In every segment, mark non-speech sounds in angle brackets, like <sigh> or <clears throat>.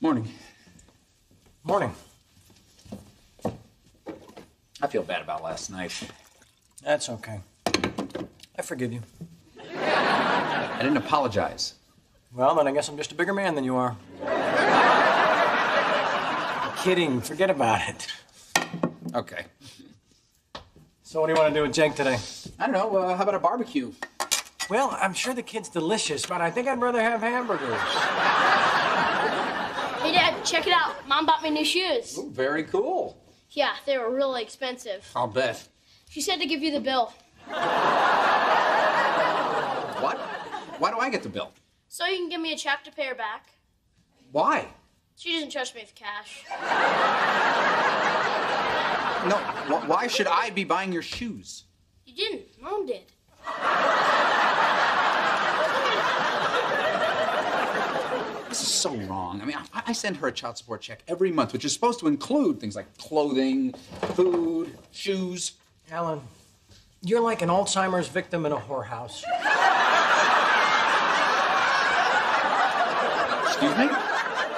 Morning. Morning. I feel bad about last night. That's okay. I forgive you. I didn't apologize. Well, then I guess I'm just a bigger man than you are. Kidding. Forget about it. Okay. So, what do you want to do with Jake today? I don't know. Uh, how about a barbecue? Well, I'm sure the kid's delicious, but I think I'd rather have hamburgers. Hey, Dad, check it out. Mom bought me new shoes. Ooh, very cool. Yeah, they were really expensive. I'll bet. She said to give you the bill. What? Why do I get the bill? So you can give me a check to pay her back. Why? She doesn't trust me with cash. No. Wh- why should I be buying your shoes? You didn't. Mom did. This is so wrong. I mean, I, I send her a child support check every month, which is supposed to include things like clothing, food, shoes. Alan, you're like an Alzheimer's victim in a whorehouse. Excuse me?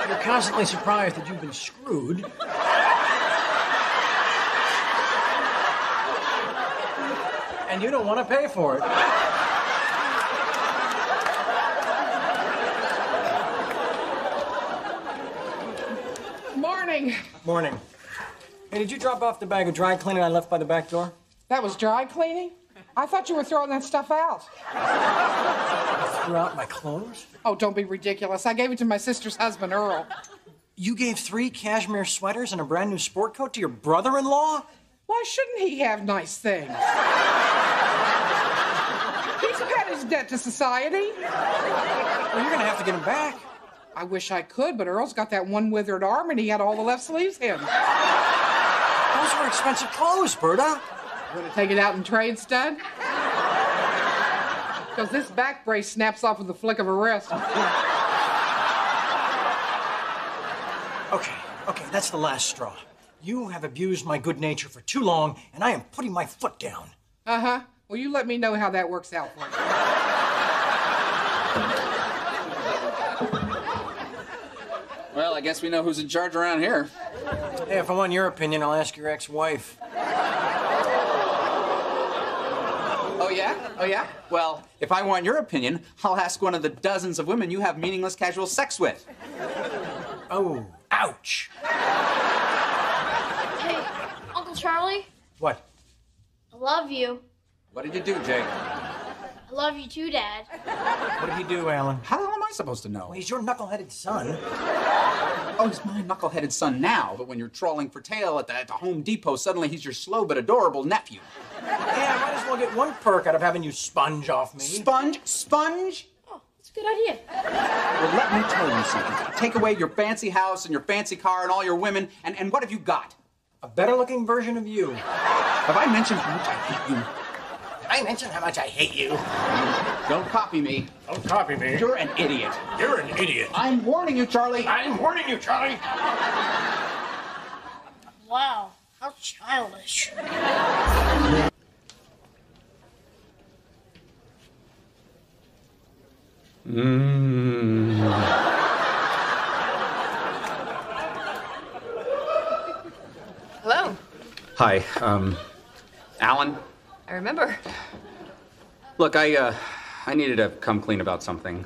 You're constantly surprised that you've been screwed. And you don't want to pay for it. Morning. Morning. Hey, did you drop off the bag of dry cleaning I left by the back door? That was dry cleaning? I thought you were throwing that stuff out. I Threw out my clothes? Oh, don't be ridiculous. I gave it to my sister's husband, Earl. You gave three cashmere sweaters and a brand new sport coat to your brother in law? Why shouldn't he have nice things? He's paid his debt to society. Well, you're gonna have to get him back. I wish I could, but Earl's got that one withered arm and he had all the left sleeves in. Those were expensive clothes, Berta. You Want to take it out and trade, stud? Because this back brace snaps off with the flick of a wrist. Okay, okay, that's the last straw. You have abused my good nature for too long, and I am putting my foot down. Uh huh. Well, you let me know how that works out for you. I guess we know who's in charge around here. Hey, if I want your opinion, I'll ask your ex-wife. Oh, yeah? Oh, yeah? Well, if I want your opinion, I'll ask one of the dozens of women you have meaningless casual sex with. Oh, ouch. Hey, Uncle Charlie, What? I love you. What did you do, Jake? I love you too, Dad. What did he do, Alan? How the hell am I supposed to know? Well, he's your knuckleheaded son. Oh, he's my knuckleheaded son now, but when you're trawling for tail at the, at the Home Depot, suddenly he's your slow but adorable nephew. Yeah, I might as well get one perk out of having you sponge off me. Sponge? Sponge? Oh, that's a good idea. Well, let me tell you something. Take away your fancy house and your fancy car and all your women, and, and what have you got? A better-looking version of you. Have I mentioned how much I hate you? I mentioned how much I hate you. Don't copy me. Don't copy me. You're an idiot. You're an idiot. I'm warning you, Charlie. I'm warning you, Charlie. Wow, how childish. Mmm. Hello. Hi, um, Alan. I remember. Look, I, uh, I needed to come clean about something.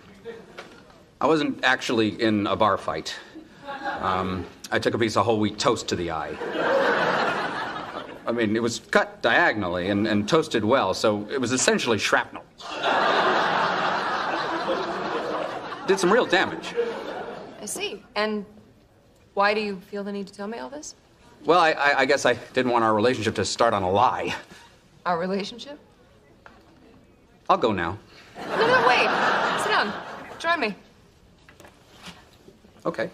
I wasn't actually in a bar fight. Um, I took a piece of whole wheat toast to the eye. I mean, it was cut diagonally and, and toasted well, so it was essentially shrapnel. Did some real damage. I see. And why do you feel the need to tell me all this? Well, I, I, I guess I didn't want our relationship to start on a lie. Our relationship? I'll go now. No, no, wait. Sit down. Join me. Okay.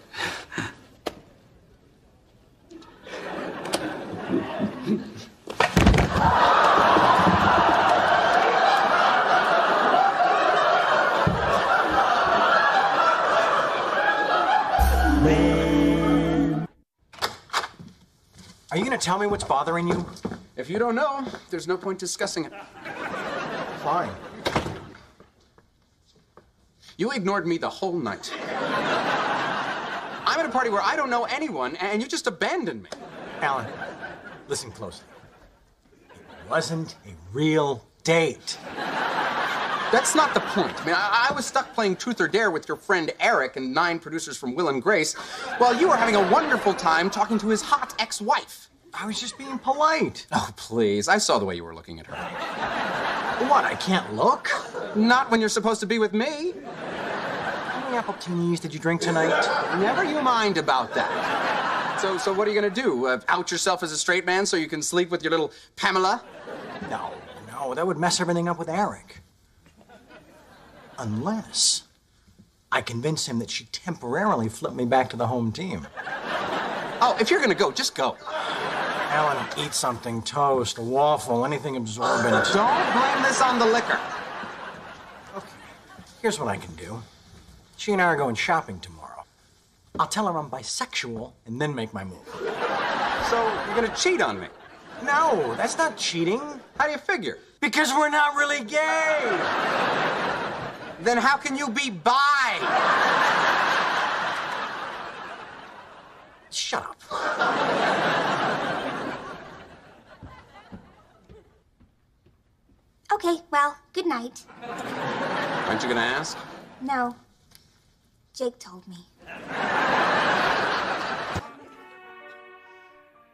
Are you going to tell me what's bothering you? If you don't know, there's no point discussing it. Fine. You ignored me the whole night. I'm at a party where I don't know anyone, and you just abandoned me. Alan, listen closely. It wasn't a real date. That's not the point. I mean, I, I was stuck playing Truth or Dare with your friend Eric and nine producers from Will and Grace, while you were having a wonderful time talking to his hot ex-wife. I was just being polite. <laughs> Oh, please. I saw the way you were looking at her. What, I can't look? Not when you're supposed to be with me. How many appletinis did you drink tonight? Never you mind about that. So, so what are you gonna do? Uh, out yourself as a straight man so you can sleep with your little Pamela? No, no, that would mess everything up with Eric. Unless I convince him that she temporarily flipped me back to the home team. Oh, if you're gonna go, just go. Alan, eat something toast, a waffle, anything absorbent. Don't blame this on the liquor. Okay, here's what I can do. She and I are going shopping tomorrow. I'll tell her I'm bisexual and then make my move. So you're gonna cheat on me? No, that's not cheating. How do you figure? Because we're not really gay. Then how can you be bi? Shut up. Okay, well, good night. Aren't you gonna ask? No. Jake told me.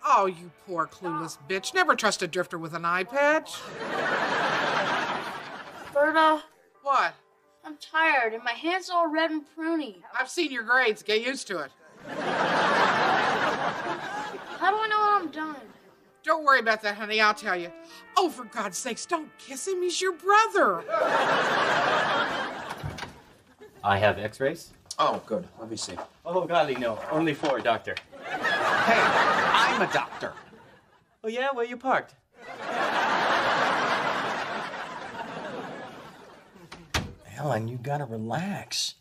Oh, you poor clueless bitch. Never trust a drifter with an eye patch. Berta, What? I'm tired and my hands are all red and pruny. I've seen your grades. Get used to it. How do I know when I'm done? Don't worry about that, honey. I'll tell you. Oh, for God's sakes, don't kiss him. He's your brother. I have x-rays. Oh, good. Let me see. Oh, golly, no. Only four, doctor. Hey, I'm a doctor. Oh, yeah? Where you parked? Alan, you gotta relax.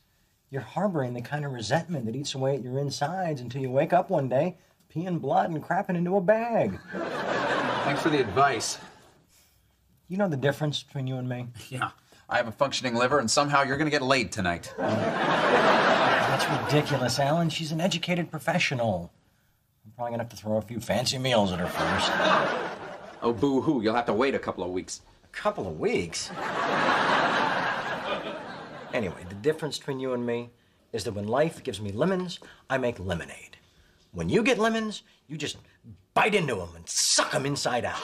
You're harboring the kind of resentment that eats away at your insides until you wake up one day, peeing blood and crapping into a bag. Thanks for the advice. You know the difference between you and me? <laughs> Yeah. I have a functioning liver, and somehow you're going to get laid tonight. That's ridiculous, Alan. She's an educated professional. I'm probably gonna have to throw a few fancy meals at her first. Oh, boo hoo. You'll have to wait a couple of weeks. A couple of weeks. Anyway, the difference between you and me is that when life gives me lemons, I make lemonade. When you get lemons, you just bite into them and suck them inside out.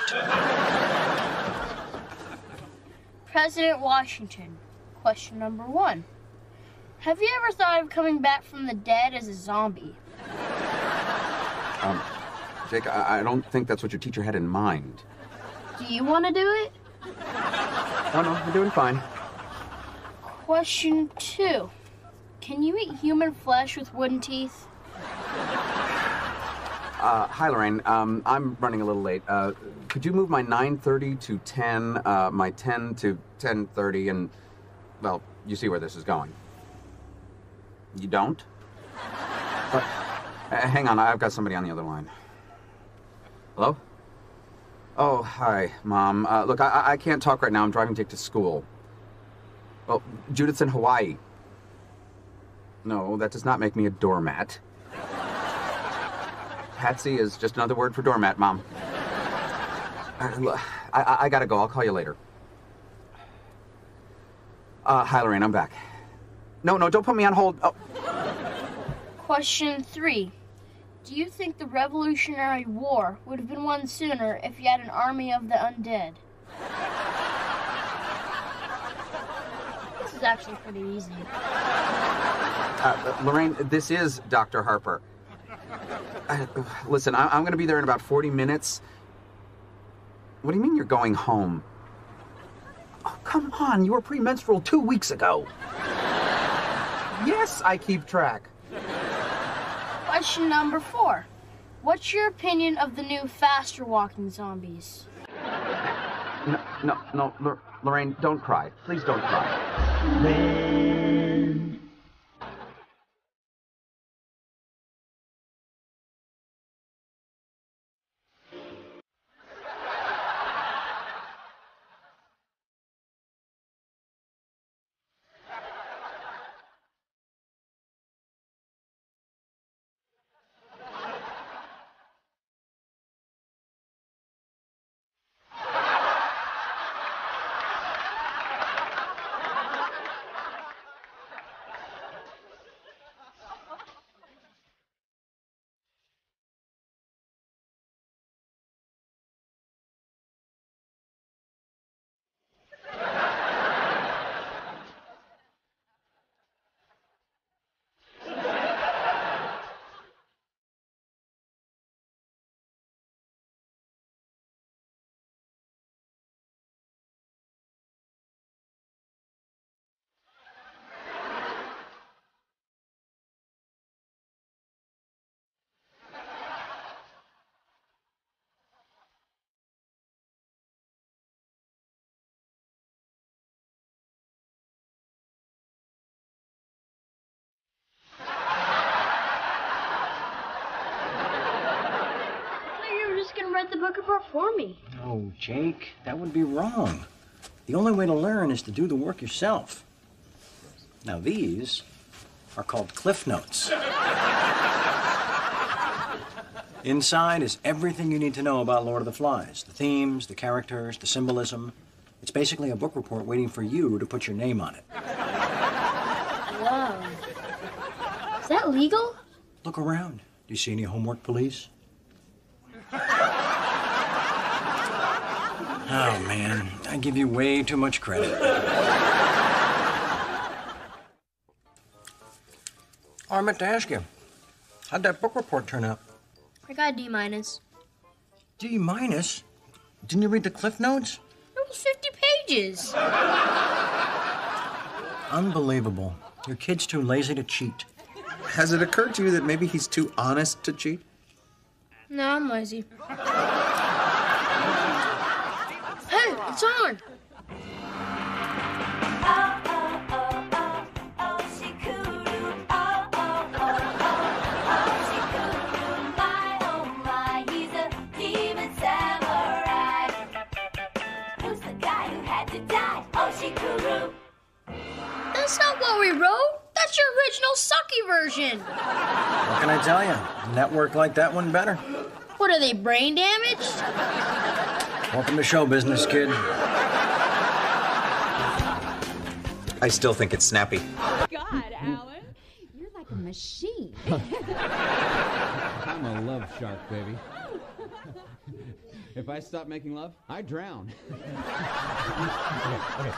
President Washington. Question number one. Have you ever thought of coming back from the dead as a zombie? Um, Jake, I, I don't think that's what your teacher had in mind. Do you want to do it? No, no, I'm doing fine. Question two. Can you eat human flesh with wooden teeth? Uh, hi, Lorraine. Um, I'm running a little late. Uh, could you move my 9:30 to 10, uh, my 10 to 10:30, and well, you see where this is going. You don't? But, uh, hang on, I've got somebody on the other line. Hello? Oh, hi, Mom. Uh, look, I- I-, can't talk right now. I'm driving Jake to school. Well, Judith's in Hawaii. No, that does not make me a doormat. Patsy is just another word for doormat, Mom. Uh, I, I, I gotta go. I'll call you later. Uh, hi, Lorraine. I'm back. No, no, don't put me on hold. Oh, Question three. Do you think the Revolutionary War would have been won sooner if you had an army of the undead? This is actually pretty easy. uh, Lorraine, this is Dr. Harper. Uh, listen, I, I'm gonna be there in about 40 minutes. What do you mean you're going home? Oh, come on. You were premenstrual two weeks ago. Yes, I keep track. Question number four. What's your opinion of the new faster walking zombies? No, no, no, Lor- Lorraine, don't cry. Please don't cry. The book report for me. No, Jake, that would be wrong. The only way to learn is to do the work yourself. Now, these are called Cliff Notes. <laughs> Inside is everything you need to know about Lord of the Flies the themes, the characters, the symbolism. It's basically a book report waiting for you to put your name on it. Whoa. Is that legal? Look around. Do you see any homework police? Oh, man. I give you way too much credit. Oh, I meant to ask you. How'd that book report turn out? I got a D minus. D minus? Didn't you read the cliff notes? It was 50 pages. Unbelievable. Your kid's too lazy to cheat. Has it occurred to you that maybe he's too honest to cheat? No, I'm lazy. It's on. That's not what we wrote. That's your original sucky version. What can I tell you? Network like that one better. What are they, brain damaged? Welcome to show business, kid. I still think it's snappy. God, Alan, you're like a machine. <laughs> I'm a love shark, baby. If I stop making love, I drown. <laughs> okay,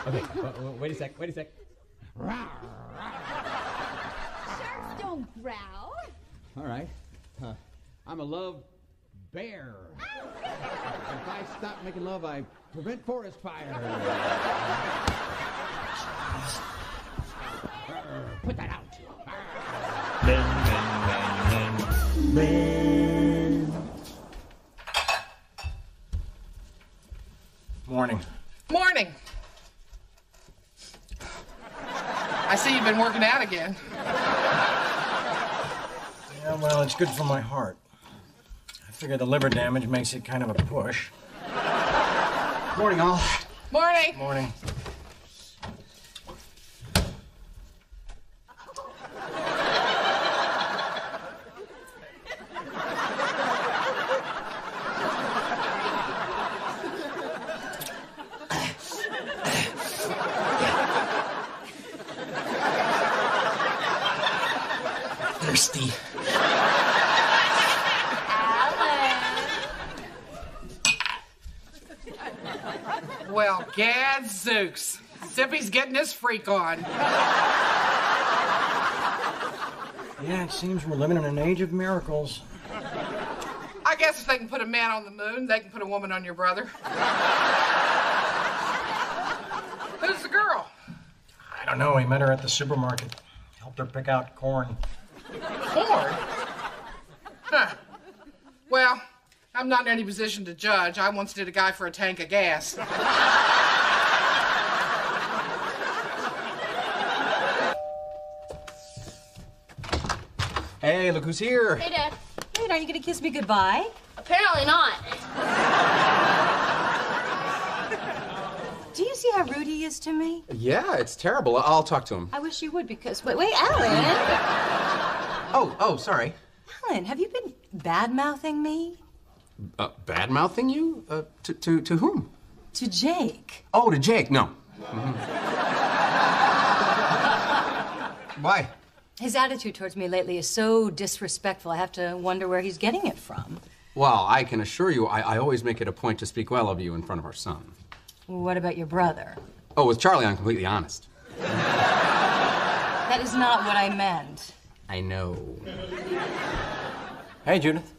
okay, okay. Wait, wait a sec, wait a sec. Sharks don't growl. All right. Uh, I'm a love bear. if I stop making love, I prevent forest fire. Put that out. Morning. Morning. I see you've been working out again. Yeah, well, it's good for my heart. I figure the liver damage makes it kind of a push. Morning, all. Morning. Morning. Getting this freak on. Yeah, it seems we're living in an age of miracles. I guess if they can put a man on the moon, they can put a woman on your brother. Who's the girl? I don't know. We met her at the supermarket. Helped her pick out corn. Corn? Huh. Well, I'm not in any position to judge. I once did a guy for a tank of gas. Hey, look who's here. Hey, Dad. Wait, are you going to kiss me goodbye? Apparently not. Do you see how rude he is to me? Yeah, it's terrible. I'll talk to him. I wish you would because. Wait, wait, Alan! Oh, oh, sorry. Alan, have you been bad mouthing me? Uh, bad mouthing you? Uh, to, to, to whom? To Jake. Oh, to Jake. No. <laughs> Why? His attitude towards me lately is so disrespectful, I have to wonder where he's getting it from. Well, I can assure you, I, I always make it a point to speak well of you in front of our son. What about your brother? Oh, with Charlie, I'm completely honest. That is not what I meant. I know. <laughs> Hey, Judith.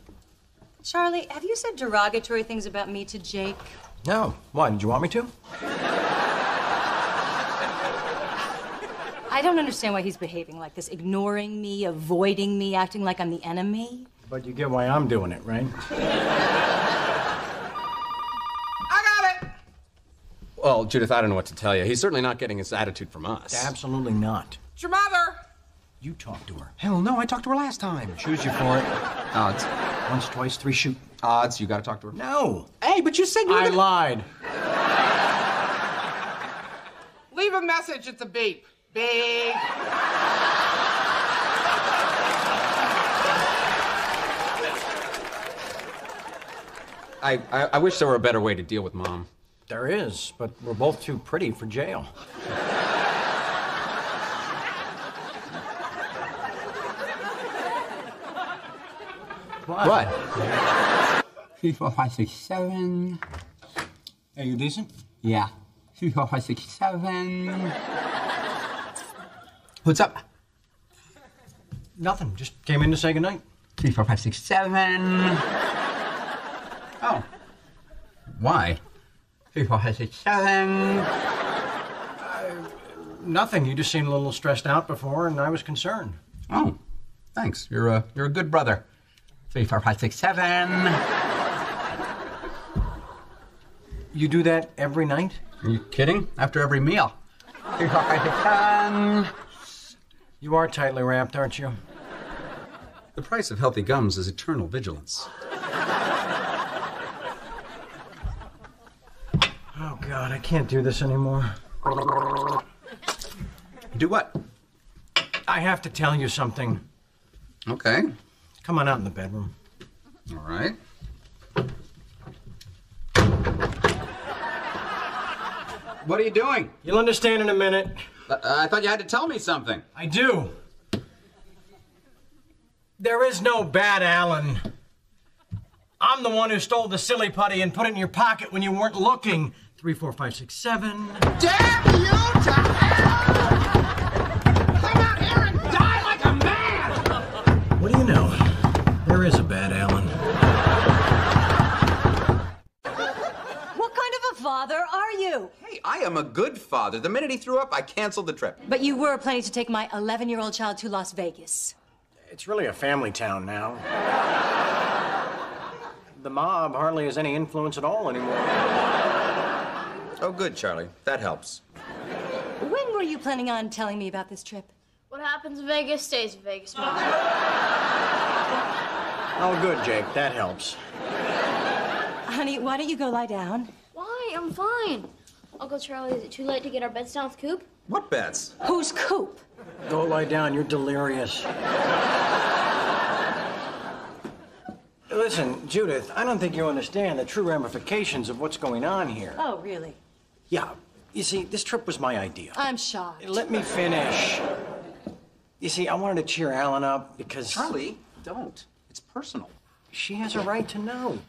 Charlie, have you said derogatory things about me to Jake? No. Why? Did you want me to? <laughs> I don't understand why he's behaving like this, ignoring me, avoiding me, acting like I'm the enemy. But you get why I'm doing it, right? I got it. Well, Judith, I don't know what to tell you. He's certainly not getting his attitude from us. Absolutely not. It's your mother. You talk to her. Hell no, I talked to her last time. Choose you for it. Odds. Once, twice, three, shoot. Odds, you gotta talk to her. No. Hey, but you said you were I gonna- lied. Leave a message at the beep. Beep. I, I, I wish there were a better way to deal with mom. There is, but we're both too pretty for jail. What? Three, four, five, six, seven. Hey, you decent? Yeah. Three, four, five, six, seven. What's up? Nothing. Just came in to say goodnight. Three, four, five, six, seven. Oh. Why? Three, four, five, six, seven. Uh, nothing. You just seemed a little stressed out before, and I was concerned. Oh, thanks. You're a you're a good brother. Three, four, five, six, seven. You do that every night? Are you kidding? After every meal. Three, four, five, six, seven. You are tightly wrapped, aren't you? The price of healthy gums is eternal vigilance. Oh, God, I can't do this anymore. Do what? I have to tell you something. Okay. Come on out in the bedroom. All right. What are you doing? You'll understand in a minute. Uh, I thought you had to tell me something. I do. There is no bad Alan. I'm the one who stole the silly putty and put it in your pocket when you weren't looking. Three, four, five, six, seven. Damn you father are you? Hey, I am a good father. The minute he threw up, I canceled the trip. But you were planning to take my 11 year old child to Las Vegas. It's really a family town now. The mob hardly has any influence at all anymore. Oh, good, Charlie. That helps. When were you planning on telling me about this trip? What happens in Vegas stays in Vegas, Mom. Oh, good, Jake. That helps. Honey, why don't you go lie down? Why? I'm fine. Uncle Charlie, is it too late to get our beds down with Coop? What bets? Who's Coop? Go lie down. You're delirious. Listen, Judith, I don't think you understand the true ramifications of what's going on here. Oh, really? Yeah, you see, this trip was my idea. I'm shocked. Let me finish. You see, I wanted to cheer Alan up because. Charlie, don't. It's personal. She has a right to know.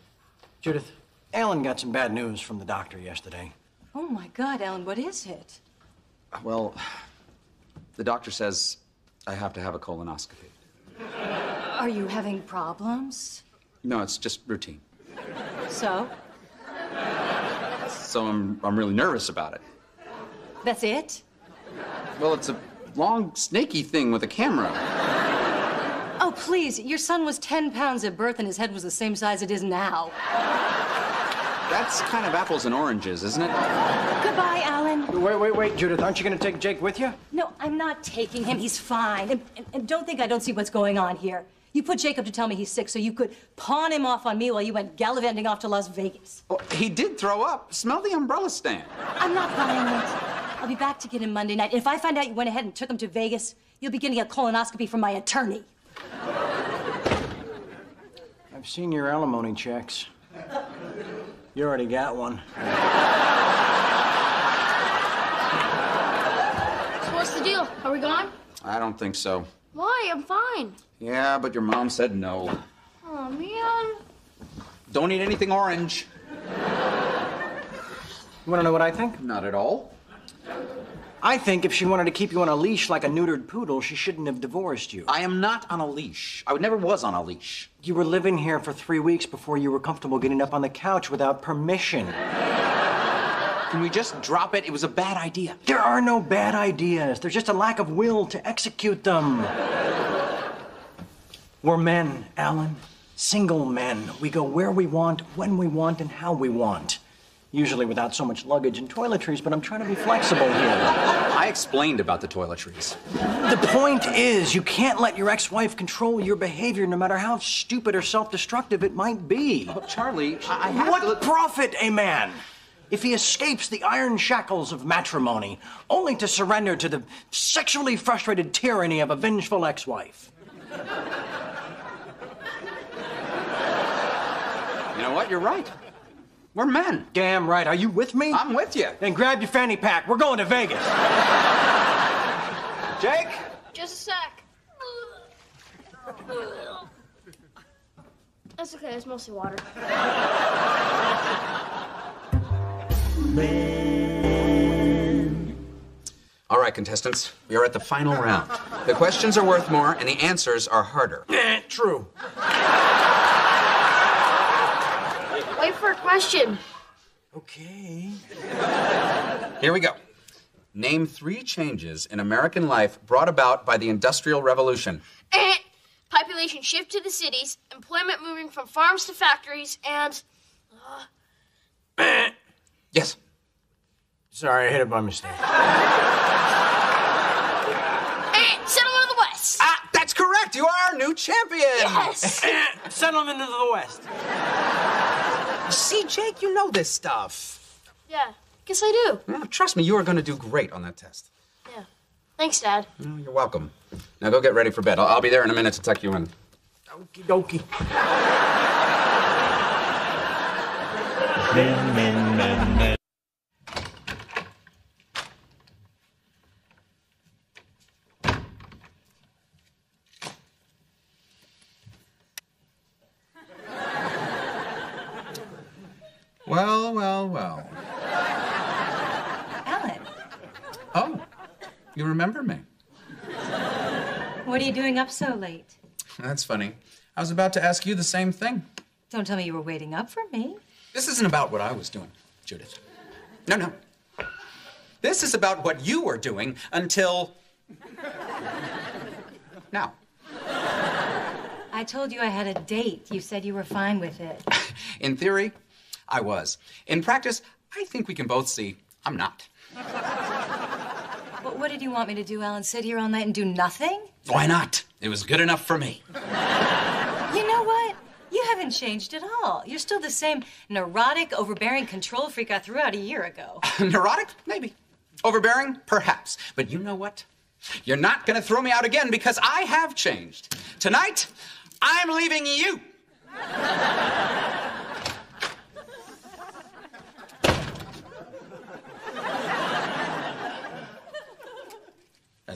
Judith, Alan got some bad news from the doctor yesterday. Oh, my God, Alan, what is it? Well, the doctor says I have to have a colonoscopy. Are you having problems? No, it's just routine. So? So I'm, I'm really nervous about it. That's it? Well, it's a long, snaky thing with a camera. Oh, please. Your son was 10 pounds at birth and his head was the same size it is now. That's kind of apples and oranges, isn't it? Goodbye, Alan. Wait, wait, wait, Judith, aren't you going to take Jake with you? No, I'm not taking him. He's fine. And, and, and don't think I don't see what's going on here. You put Jacob to tell me he's sick so you could pawn him off on me while you went gallivanting off to Las Vegas. Well, he did throw up. Smell the umbrella stand. I'm not buying it. I'll be back to get him Monday night. And if I find out you went ahead and took him to Vegas, you'll be getting a colonoscopy from my attorney. I've seen your alimony checks. <laughs> You already got one. So what's the deal? Are we gone? I don't think so. Why? I'm fine. Yeah, but your mom said no. Oh, man. Don't eat anything orange. You want to know what I think? Not at all. I think if she wanted to keep you on a leash like a neutered poodle, she shouldn't have divorced you. I am not on a leash. I never was on a leash. You were living here for three weeks before you were comfortable getting up on the couch without permission. <laughs> Can we just drop it? It was a bad idea. There are no bad ideas. There's just a lack of will to execute them. We're men, Alan. Single men. We go where we want, when we want, and how we want. Usually without so much luggage and toiletries, but I'm trying to be flexible here. I explained about the toiletries. The point is, you can't let your ex wife control your behavior no matter how stupid or self destructive it might be. But Charlie, I I have What to... profit a man if he escapes the iron shackles of matrimony only to surrender to the sexually frustrated tyranny of a vengeful ex wife? You know what? You're right. We're men. Damn right. Are you with me? I'm with you. Then grab your fanny pack. We're going to Vegas. <laughs> Jake? Just a sec. That's okay, it's mostly water. All right, contestants, we are at the final round. The questions are worth more, and the answers are harder. Eh, true. Wait for a question. Okay. Here we go. Name three changes in American life brought about by the Industrial Revolution. Eh. Population shift to the cities, employment moving from farms to factories, and <coughs> Yes. Sorry, I hit it by mistake. eh, settlement of the West. Ah, that's correct. You are our new champion. Yes. <coughs> Settlement of the West. See, Jake, you know this stuff. yeah, guess I do. Yeah, trust me, you are going to do great on that test. Yeah. Thanks, Dad. Oh, you're welcome. Now go get ready for bed. I'll, I'll be there in a minute to tuck you in. Okie dokie. Well, well, well. Alan, Oh, you remember me? what are you doing up so late? That's funny. I was about to ask you the same thing. Don't tell me you were waiting up for me. This isn't about what I was doing, Judith. No, no. This is about what you were doing until. now. I told you I had a date. You said you were fine with it. <laughs> In theory, I was. In practice, I think we can both see I'm not. What did you want me to do, Alan? Sit here all night and do nothing? Why not? It was good enough for me. You know what? You haven't changed at all. You're still the same neurotic, overbearing control freak I threw out a year ago. <laughs> Neurotic? Maybe. Overbearing? Perhaps. But you know what? You're not gonna throw me out again because I have changed. Tonight, I'm leaving you. <laughs>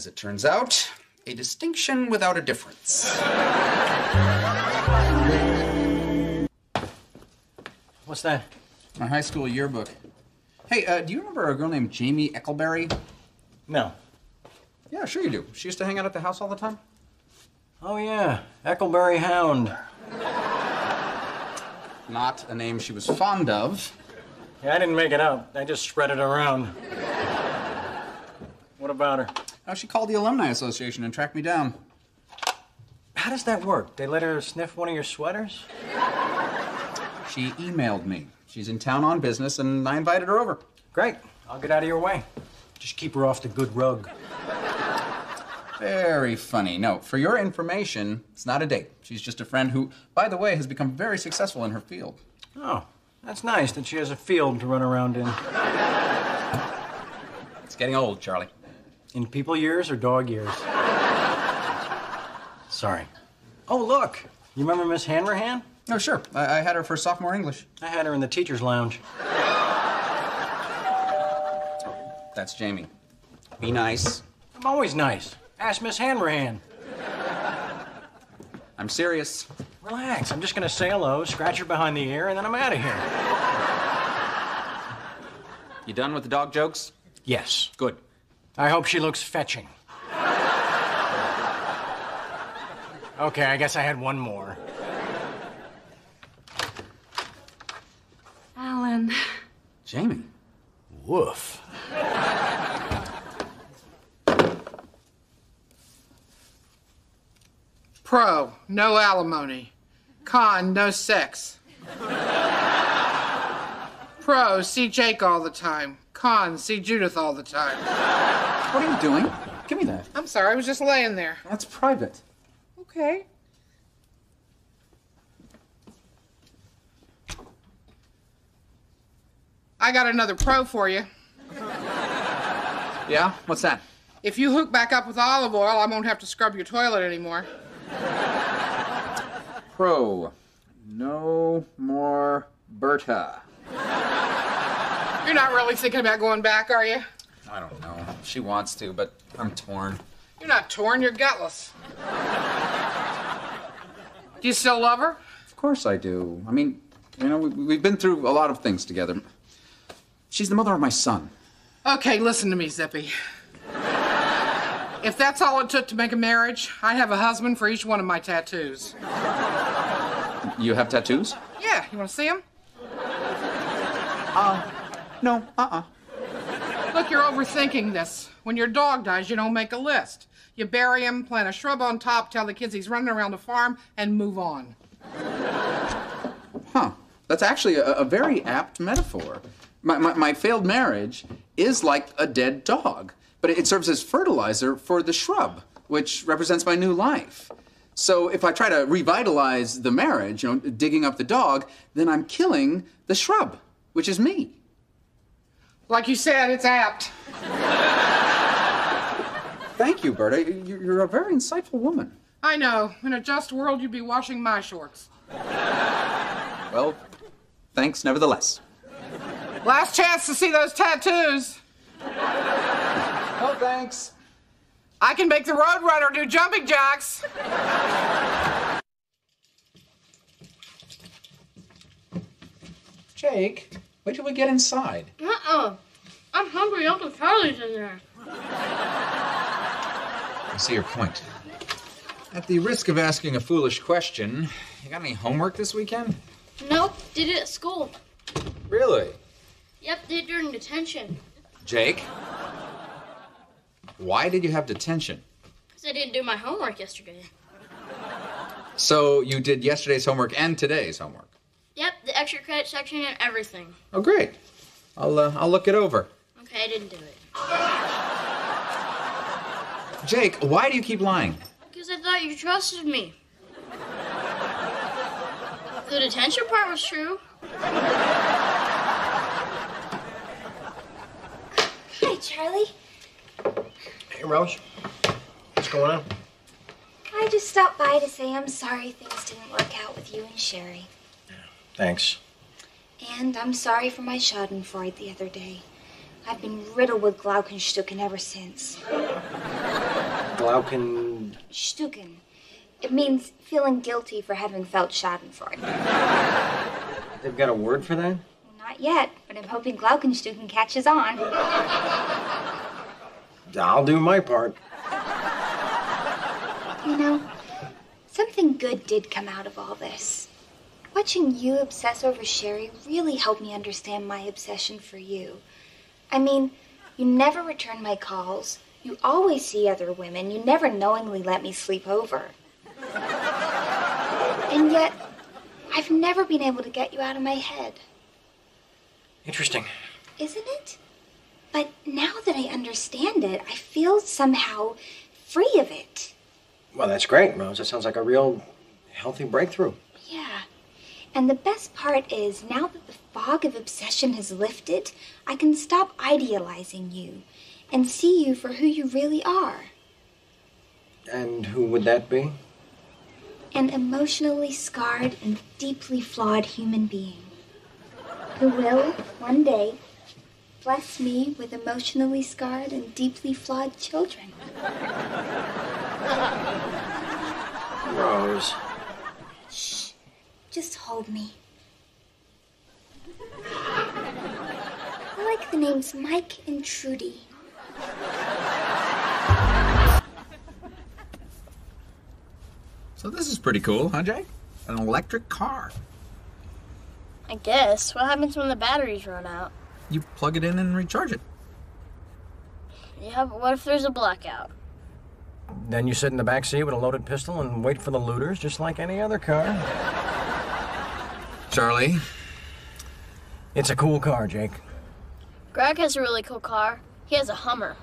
As it turns out, a distinction without a difference. What's that? My high school yearbook. Hey, uh, do you remember a girl named Jamie Eckleberry? No. Yeah, sure you do. She used to hang out at the house all the time. Oh, yeah. Eckleberry Hound. Not a name she was fond of. Yeah, I didn't make it up. I just spread it around. What about her? Oh, she called the Alumni Association and tracked me down. How does that work? They let her sniff one of your sweaters? She emailed me. She's in town on business, and I invited her over. Great. I'll get out of your way. Just keep her off the good rug. Very funny. No, for your information, it's not a date. She's just a friend who, by the way, has become very successful in her field. Oh, that's nice that she has a field to run around in. It's getting old, Charlie. In people years or dog years? Sorry. Oh, look. You remember Miss Hanrahan? Oh, sure. I, I had her for sophomore English. I had her in the teacher's lounge. That's Jamie. Be nice. I'm always nice. Ask Miss Hanrahan. I'm serious. Relax. I'm just gonna say hello, scratch her behind the ear, and then I'm out of here. You done with the dog jokes? Yes. Good. I hope she looks fetching. Okay, I guess I had one more. Alan. Jamie. Woof. Pro, no alimony. Con, no sex. Pro, see Jake all the time. Con, see Judith all the time. What are you doing? Give me that. I'm sorry, I was just laying there. That's private. Okay. I got another pro for you. Yeah? What's that? If you hook back up with olive oil, I won't have to scrub your toilet anymore. Pro. No more Berta. You're not really thinking about going back, are you? I don't know. She wants to, but I'm torn. You're not torn, you're gutless. Do you still love her? Of course I do. I mean, you know, we, we've been through a lot of things together. She's the mother of my son. Okay, listen to me, Zippy. If that's all it took to make a marriage, I have a husband for each one of my tattoos. You have tattoos? Yeah, you want to see them? Uh, no, uh-uh. Look, you're overthinking this. When your dog dies, you don't make a list. You bury him, plant a shrub on top, tell the kids he's running around the farm, and move on. Huh. That's actually a, a very apt metaphor. My, my, my failed marriage is like a dead dog, but it serves as fertilizer for the shrub, which represents my new life. So if I try to revitalize the marriage, you know, digging up the dog, then I'm killing the shrub, which is me. Like you said, it's apt. Thank you, Berta. You're a very insightful woman. I know. In a just world, you'd be washing my shorts. Well, thanks nevertheless. Last chance to see those tattoos. Oh, thanks. I can make the Roadrunner do jumping jacks. Jake, wait till we get inside. Uh-uh. I'm hungry. Uncle Charlie's in there. I see your point. At the risk of asking a foolish question, you got any homework this weekend? Nope, did it at school. Really? Yep, did during detention. Jake? Why did you have detention? Because I didn't do my homework yesterday. So you did yesterday's homework and today's homework. Yep, the extra credit section and everything. Oh, great. I'll uh, I'll look it over. Okay, I didn't do it. Jake, why do you keep lying? Because I thought you trusted me. The detention part was true. Hi, Charlie. Hey, Rose. What's going on? I just stopped by to say I'm sorry things didn't work out with you and Sherry. Thanks. And I'm sorry for my Schadenfreude the other day. I've been riddled with Glaukenstücken ever since. Glauken. Stücken. It means feeling guilty for having felt Schadenfreude. They've got a word for that? Not yet, but I'm hoping Glaukenstücken catches on. I'll do my part. You know, something good did come out of all this. Watching you obsess over Sherry really helped me understand my obsession for you. I mean, you never return my calls. You always see other women. You never knowingly let me sleep over. And yet, I've never been able to get you out of my head, Interesting. isn't it? But now that I understand it, I feel somehow free of it. Well, that's great, Rose. That sounds like a real healthy breakthrough. Yeah. And the best part is, now that the fog of obsession has lifted, I can stop idealizing you and see you for who you really are And who would that be? an emotionally scarred and deeply flawed human being who will, one day, bless me with emotionally scarred and deeply flawed children. Rose. Shh. Just hold me. I like the names Mike and Trudy. So this is pretty cool, huh, Jake? An electric car. I guess. What happens when the batteries run out? You plug it in and recharge it. Yeah, but what if there's a blackout? Then you sit in the back seat with a loaded pistol and wait for the looters, just like any other car. Charlie, It's a cool car, Jake. Greg has a really cool car. He has a Hummer.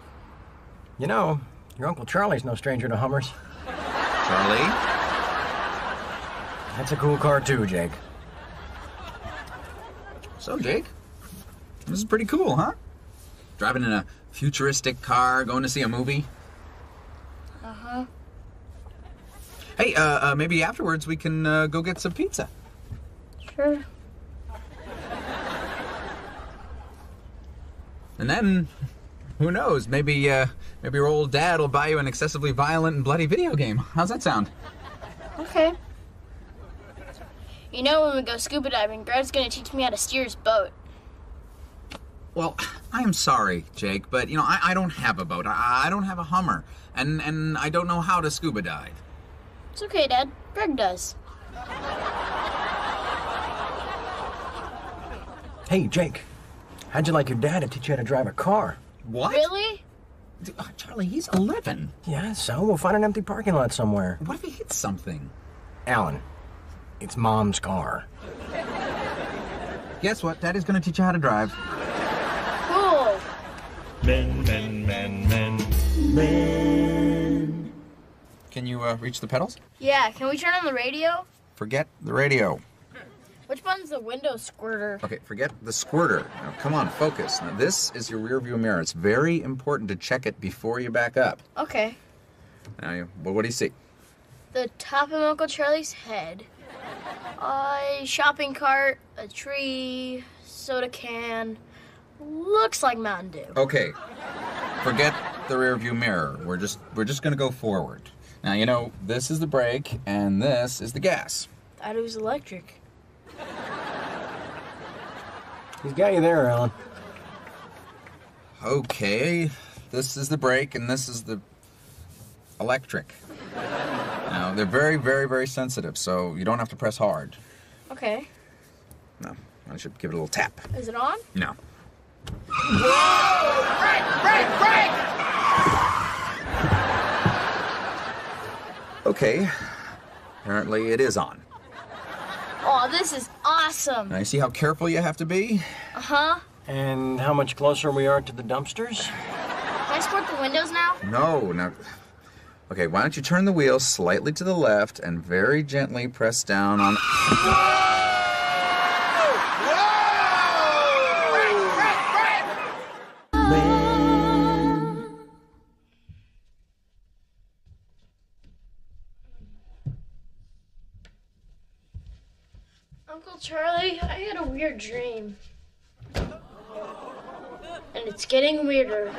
You know, your Uncle Charlie's no stranger to Hummers. Charlie? That's a cool car, too, Jake. So, Jake, this is pretty cool, huh? Driving in a futuristic car, going to see a movie. Uh huh. Hey, uh, uh maybe afterwards we can uh, go get some pizza. Sure. And then, who knows? Maybe, uh, maybe your old dad will buy you an excessively violent and bloody video game. How's that sound? Okay. You know, when we go scuba diving, Greg's gonna teach me how to steer his boat. Well, I am sorry, Jake, but you know I, I don't have a boat. I, I don't have a Hummer, and and I don't know how to scuba dive. It's okay, Dad. Greg does. Hey, Jake. How'd you like your dad to teach you how to drive a car? What? Really? Uh, Charlie, he's 11. Yeah, so we'll find an empty parking lot somewhere. What if he hits something? Alan, it's Mom's car. Guess what? Daddy's gonna teach you how to drive. Cool. Men, men, men, men, men. Can you uh, reach the pedals? Yeah, can we turn on the radio? Forget the radio. Which one's the window squirter? Okay, forget the squirter. Now, come on, focus. Now, this is your rear view mirror. It's very important to check it before you back up. Okay. Now, you, well, what do you see? The top of Uncle Charlie's head. A shopping cart, a tree, soda can. Looks like Mountain Dew. Okay, forget the rear view mirror. We're just we're just gonna go forward. Now, you know, this is the brake and this is the gas. Thought it was electric. He's got you there, Alan. Okay, this is the brake and this is the electric. Now, they're very, very, very sensitive, so you don't have to press hard. Okay. No, I should give it a little tap. Is it on? No. Whoa! Break, break, break! Okay, apparently it is on. Oh, this is awesome. Now, you see how careful you have to be? Uh huh. And how much closer we are to the dumpsters? Can I squirt the windows now? No, no. Okay, why don't you turn the wheel slightly to the left and very gently press down on. I had a weird dream. And it's getting weirder.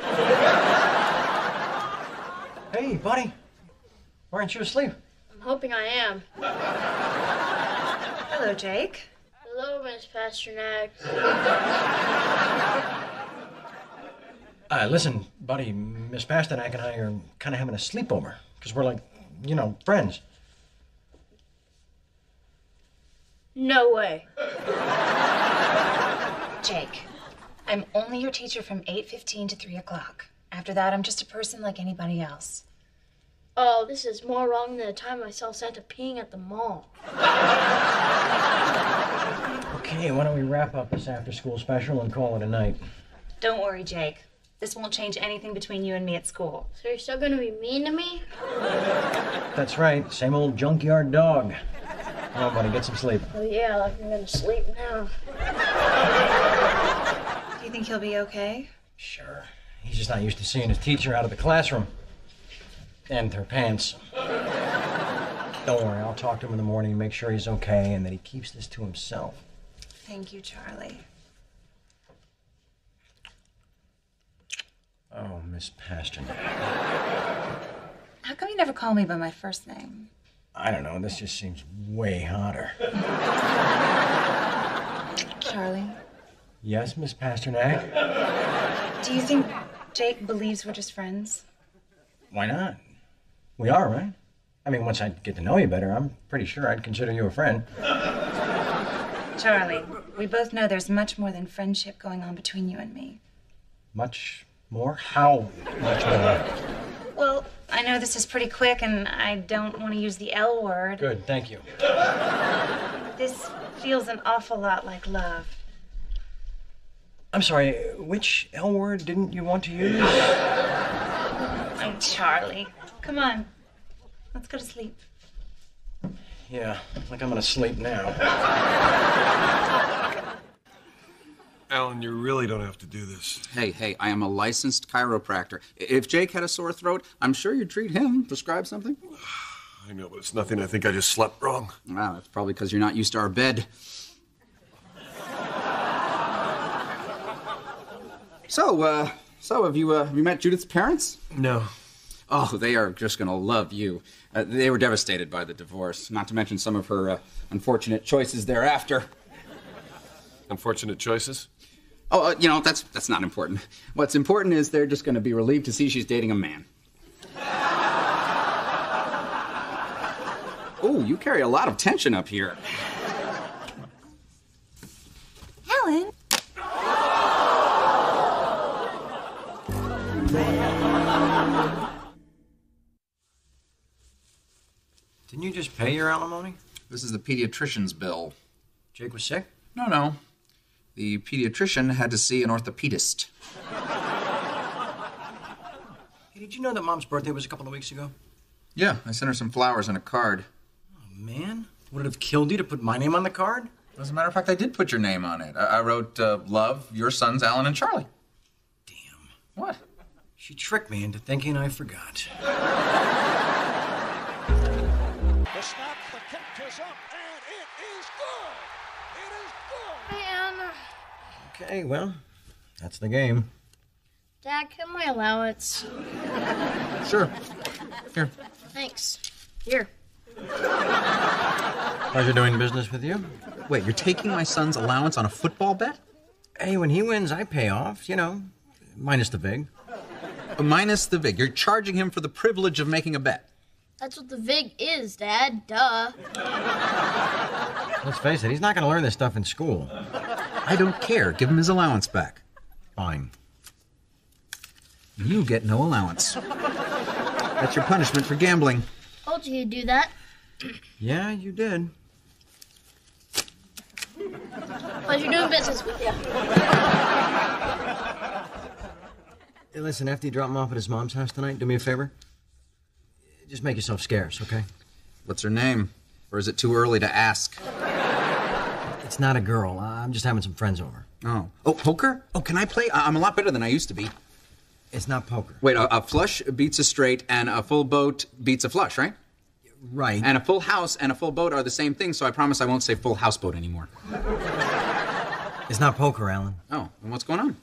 Hey, buddy. Why aren't you asleep? I'm hoping I am. Hello, Jake. Hello, Miss Pasternak. Uh, listen, buddy, Miss Pasternak and I are kind of having a sleepover because we're like, you know, friends. No way. Jake, I'm only your teacher from 8.15 to 3 o'clock. After that, I'm just a person like anybody else. Oh, this is more wrong than the time I saw Santa peeing at the mall. Okay, why don't we wrap up this after school special and call it a night? Don't worry, Jake. This won't change anything between you and me at school. So you're still gonna be mean to me? That's right, same old junkyard dog. Come on, buddy, get some sleep. Oh yeah, like I'm gonna sleep now. Think he'll be okay? Sure. He's just not used to seeing his teacher out of the classroom. And her pants. Don't worry, I'll talk to him in the morning and make sure he's okay and that he keeps this to himself. Thank you, Charlie. Oh, Miss Pasternak. How come you never call me by my first name? I don't know, this just seems way hotter. Charlie, Yes, Miss Pasternak? do you think Jake believes we're just friends? Why not? We are, right? I mean, once I get to know you better, I'm pretty sure I'd consider you a friend. Charlie, we both know there's much more than friendship going on between you and me. Much more? How much more? Well, I know this is pretty quick and I don't want to use the L word. Good, thank you. This feels an awful lot like love. I'm sorry, which L word didn't you want to use? <laughs> Oh, Charlie. Come on. Let's go to sleep. Yeah, like I'm gonna sleep now. Alan, you really don't have to do this. Hey, hey, I am a licensed chiropractor. If Jake had a sore throat, I'm sure you'd treat him, prescribe something. <sighs> I know, but it's nothing. I think I just slept wrong. Wow, that's probably because you're not used to our bed. So, uh, so have you, uh, have you met Judith's parents? No. Oh, they are just gonna love you. Uh, they were devastated by the divorce, not to mention some of her uh, unfortunate choices thereafter. Unfortunate choices? Oh, uh, you know, that's that's not important. What's important is they're just gonna be relieved to see she's dating a man. <laughs> Oh, you carry a lot of tension up here. Helen. Just pay your alimony? This is the pediatrician's bill. Jake was sick? No, no. The pediatrician had to see an orthopedist. <laughs> Hey, did you know that Mom's birthday was a couple of weeks ago? Yeah, I sent her some flowers and a card. Oh, Man, would it have killed you to put my name on the card? As a matter of fact, I did put your name on it. I, I wrote, uh, Love, your sons, Alan and Charlie. Damn. What? She tricked me into thinking I forgot. <laughs> The snap, the kick is up, and it is good. It is good. Man. Okay, well, that's the game. Dad, can my allowance? Sure. Here. Thanks. Here. Pleasure doing business with you. Wait, you're taking my son's allowance on a football bet? Hey, when he wins, I pay off, you know, minus the vig. Minus the vig. You're charging him for the privilege of making a bet. That's what the VIG is, Dad. Duh. Let's face it, he's not going to learn this stuff in school. I don't care. Give him his allowance back. Fine. You get no allowance. That's your punishment for gambling. Told you he'd do that. Yeah, you did. Pleasure doing business with you. Hey, listen, after you drop him off at his mom's house tonight, do me a favor. Just make yourself scarce, okay? What's her name? Or is it too early to ask? It's not a girl. I'm just having some friends over. Oh. Oh, poker? Oh, can I play? I- I'm a lot better than I used to be. It's not poker. Wait, a, a flush beats a straight, and a full boat beats a flush, right? Right. And a full house and a full boat are the same thing, so I promise I won't say full houseboat anymore. It's not poker, Alan. Oh, and what's going on?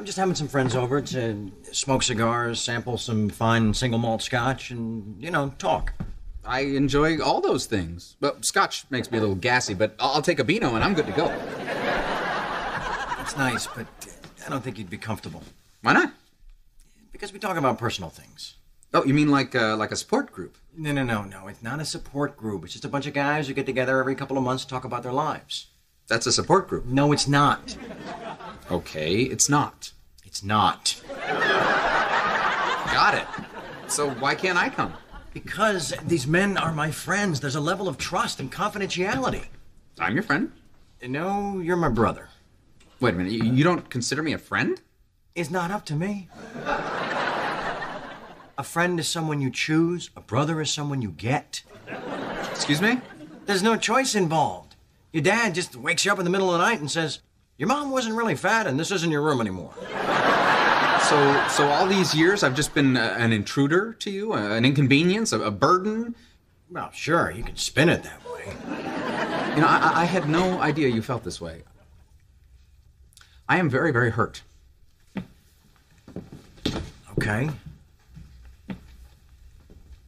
I'm just having some friends over to smoke cigars, sample some fine single malt scotch, and, you know, talk. I enjoy all those things. But scotch makes me a little gassy, but I'll I'll take a Beano and I'm good to go. It's nice, but I don't think you'd be comfortable. Why not? Because we talk about personal things. Oh, you mean like uh, like a support group? No, no, no, no. It's not a support group. It's just a bunch of guys who get together every couple of months to talk about their lives. That's a support group. No, it's not. Okay, it's not. It's not. Got it. So why can't I come? Because these men are my friends. There's a level of trust and confidentiality. I'm your friend. No, you're my brother. Wait a minute. You, you don't consider me a friend? It's not up to me. A friend is someone you choose, a brother is someone you get. Excuse me? There's no choice involved. Your dad just wakes you up in the middle of the night and says, Your mom wasn't really fat and this isn't your room anymore. <laughs> So, so all these years I've just been uh, an intruder to you, uh, an inconvenience, a, a burden. Well, sure, you can spin it that way. You know, I, I had no idea you felt this way. I am very, very hurt. Okay.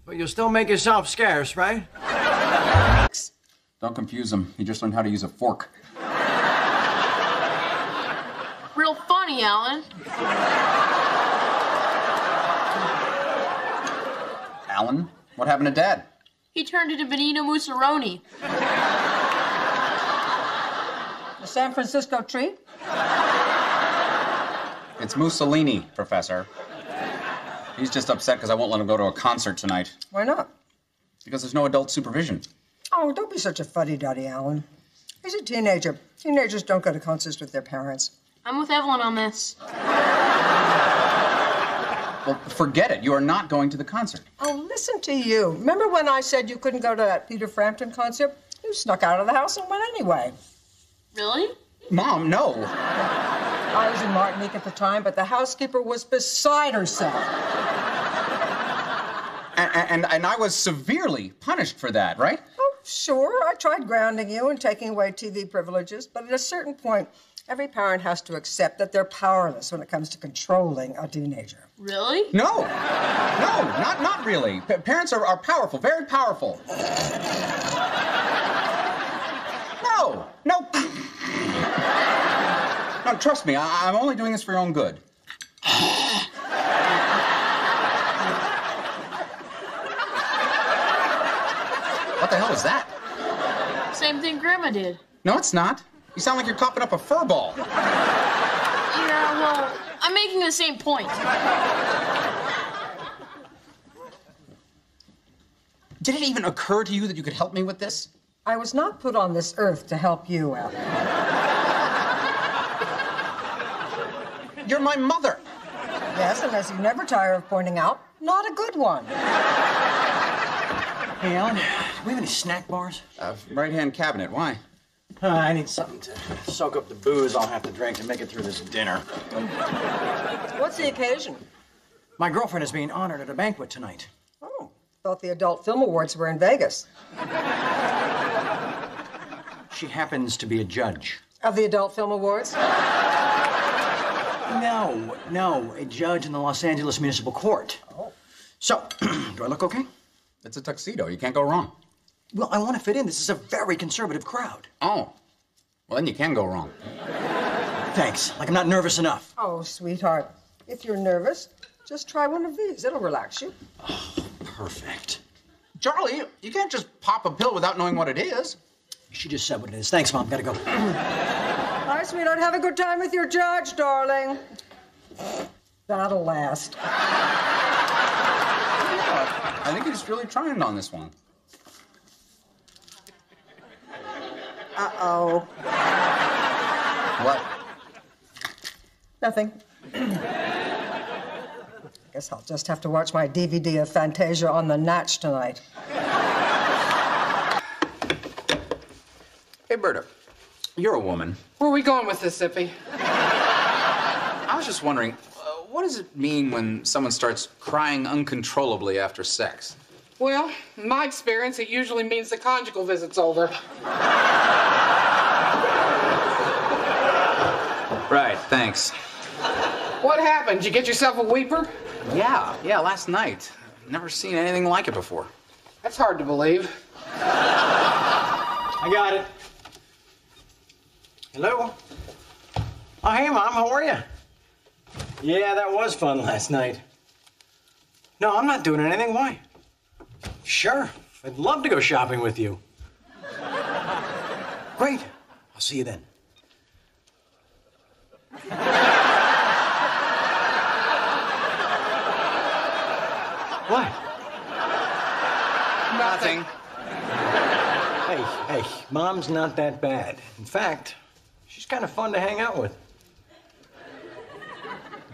But you'll still make yourself scarce, right? <laughs> Don't confuse him. He just learned how to use a fork. Real funny, Alan. Alan, what happened to Dad? He turned into Benito Mussolini. The San Francisco tree? It's Mussolini, Professor. He's just upset because I won't let him go to a concert tonight. Why not? Because there's no adult supervision. Oh, don't be such a fuddy duddy, Alan. He's a teenager. Teenagers don't go to concerts with their parents. I'm with Evelyn on this. Well, forget it. You are not going to the concert. Oh, listen to you. Remember when I said you couldn't go to that Peter Frampton concert? You snuck out of the house and went anyway. Really? Mom, no. I was in Martinique at the time, but the housekeeper was beside herself. And, and, and I was severely punished for that, right? Sure. I tried grounding you and taking away TV privileges, but at a certain point, every parent has to accept that they're powerless when it comes to controlling a teenager. Really? No. No, not, not really. Pa- parents are, are powerful, very powerful. No, no. No, trust me, I, I'm only doing this for your own good. What the hell is that? Same thing Grandma did. No, it's not. You sound like you're coughing up a fur ball. Yeah, well, I'm making the same point. Did it even occur to you that you could help me with this? I was not put on this earth to help you, Al. You're my mother. Yes, and as you never tire of pointing out, not a good one. Hey, Alan, do we have any snack bars? Uh, right hand cabinet. Why? Uh, I need something to soak up the booze I'll have to drink to make it through this dinner. What's the occasion? My girlfriend is being honored at a banquet tonight. Oh, thought the Adult Film Awards were in Vegas. She happens to be a judge. Of the Adult Film Awards? No, no, a judge in the Los Angeles Municipal Court. Oh. So, <clears throat> do I look okay? It's a tuxedo. You can't go wrong. Well, I want to fit in. This is a very conservative crowd. Oh. Well, then you can go wrong. Thanks. Like I'm not nervous enough. Oh, sweetheart. If you're nervous, just try one of these. It'll relax you. Oh, perfect. Charlie, you- you can't just pop a pill without knowing what it is. She just said what it is. Thanks, Mom. Gotta go. <clears throat> Hi, sweetheart. Have a good time with your judge, darling. That'll last. I think he's really trying on this one. Uh-oh. What? Nothing. I guess I'll just have to watch my DVD of Fantasia on the Natch tonight. Hey, Berta, you're a woman. Where are we going with this, Zippy? I was just wondering, uh, what does it mean when someone starts crying uncontrollably after sex? Well, in my experience, it usually means the conjugal visit's over. Right, thanks. What happened? Did you get yourself a weeper? Yeah, yeah, last night. Never seen anything like it before. That's hard to believe. I got it. Hello? Oh, hey, Mom. How are you? Yeah, that was fun last night. No, I'm not doing anything. Why? Sure. I'd love to go shopping with you. Great. I'll see you then. What? Nothing. Hey, hey, Mom's not that bad. In fact, she's kind of fun to hang out with.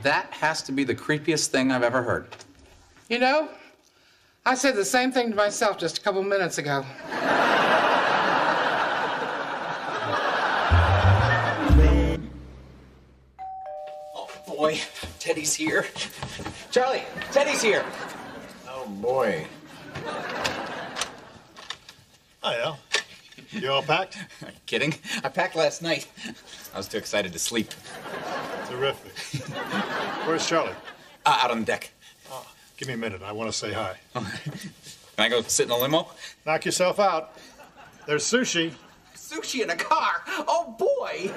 That has to be the creepiest thing I've ever heard. You know, I said the same thing to myself just a couple minutes ago. Oh, boy. Teddy's here. Charlie, Teddy's here. Oh, boy. Oh, Hi, Al. You all packed? Kidding? I packed last night. I was too excited to sleep. Terrific. <laughs> Where's Charlie? Uh, out on deck. Give me a minute. I want to say hi. <laughs> Can I go sit in a limo? Knock yourself out. There's sushi. Sushi in a car? Oh, boy.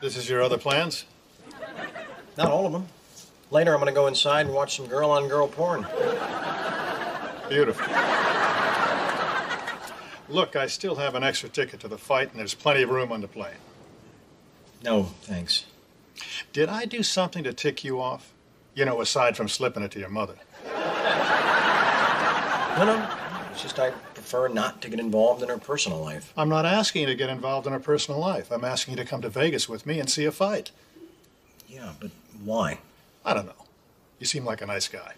This is your other plans? Not all of them. Later, I'm gonna go inside and watch some girl on girl porn. Beautiful. Look, I still have an extra ticket to the fight, and there's plenty of room on the plane. No, thanks. Did I do something to tick you off? You know, aside from slipping it to your mother. <laughs> No, no. It's just I prefer not to get involved in her personal life. I'm not asking you to get involved in her personal life. I'm asking you to come to Vegas with me and see a fight. Yeah, but why? I don't know. You seem like a nice guy.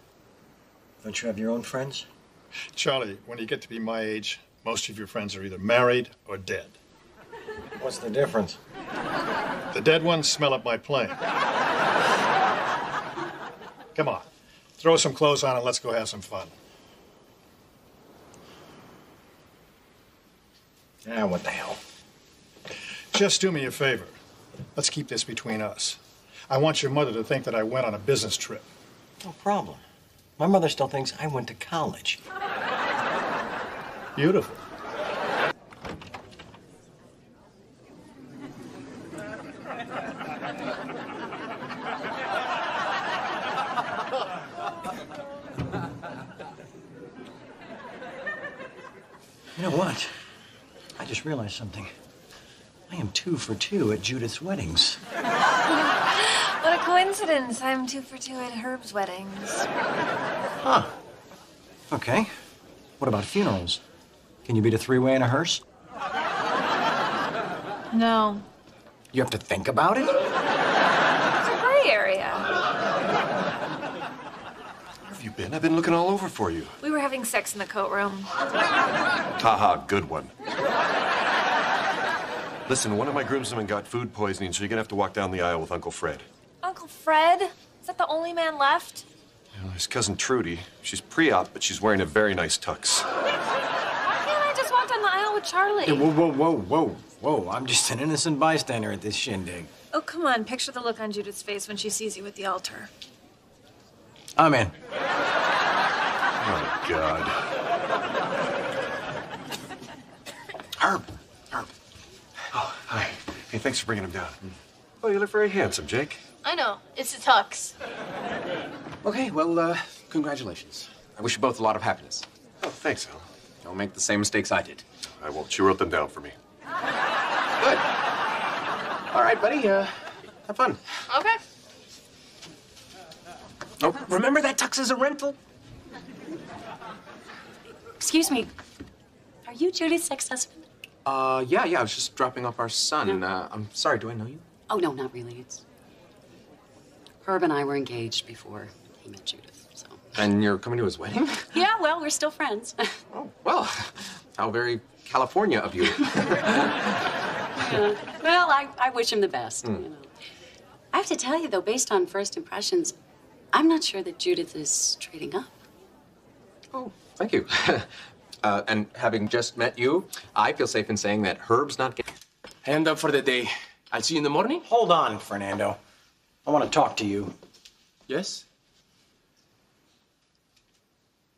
Don't you have your own friends? Charlie, when you get to be my age, most of your friends are either married or dead. What's the difference? The dead ones smell up my plane. Come on. Throw some clothes on and let's go have some fun. Yeah, what the hell? Just do me a favor. Let's keep this between us. I want your mother to think that I went on a business trip. No problem. My mother still thinks I went to college. Beautiful. You know what? I just realized something. I am two for two at Judith's weddings. What a coincidence. I'm two for two at Herb's weddings. Huh. Okay. What about funerals? Can you beat a three way in a hearse? No. You have to think about it? It's a gray area. Where have you been? I've been looking all over for you. We were having sex in the coat room. Haha, good one. Listen, one of my groomsmen got food poisoning, so you're gonna have to walk down the aisle with Uncle Fred. Uncle Fred? Is that the only man left? You know, his cousin Trudy. She's pre-op, but she's wearing a very nice tux. Why can't I just walk down the aisle with Charlie? Hey, whoa, whoa, whoa, whoa, whoa. I'm just an innocent bystander at this shindig. Oh, come on. Picture the look on Judith's face when she sees you at the altar. I'm in. <laughs> Oh, God. Herb. Herb. Oh, hi. Hey, thanks for bringing him down. Oh, you look very handsome, Jake. I know. It's a tux. Okay, well, uh, congratulations. I wish you both a lot of happiness. Oh, thanks, Al. Don't make the same mistakes I did. I won't. She wrote them down for me. Good. All right, buddy. Uh, have fun. Okay. Oh, remember that tux is a rental? Excuse me. Are you Judy's ex-husband? Uh, yeah, yeah. I was just dropping off our son. Uh, I'm sorry. Do I know you? Oh, no, not really. It's... Herb and I were engaged before he met Judith, so... And you're coming to his wedding? <laughs> Yeah, well, we're still friends. <laughs> oh, Well, how very California of you. Yeah. <laughs> Well, I, I wish him the best, Hmm. you know. I have to tell you, though, based on first impressions, I'm not sure that Judith is trading up. Oh, thank you. Uh, and having just met you, I feel safe in saying that Herb's not getting. Hand up for the day. I'll see you in the morning. Hold on, Fernando. I want to talk to you. Yes?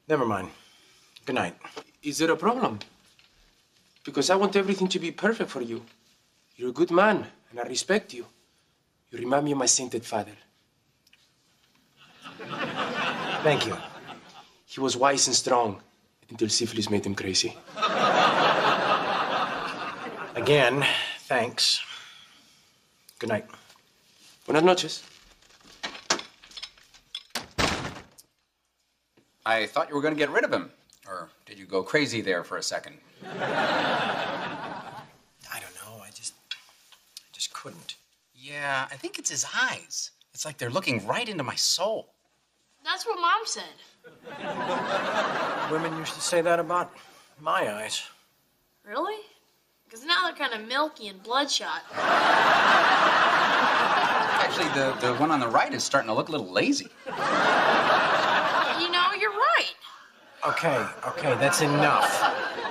Never mind. Good night. Is there a problem? Because I want everything to be perfect for you. You're a good man, and I respect you. You remind me of my sainted father. Thank you. He was wise and strong until syphilis made him crazy. Again, thanks. Good night. Buenas noches. I thought you were going to get rid of him. Or did you go crazy there for a second? I don't know. I just, I just couldn't. Yeah, I think it's his eyes. It's like they're looking right into my soul. That's what Mom said. Women used to say that about my eyes. Really? Because now they're kind of milky and bloodshot. Actually, the, the one on the right is starting to look a little lazy. You know, you're right. Okay, okay, that's enough.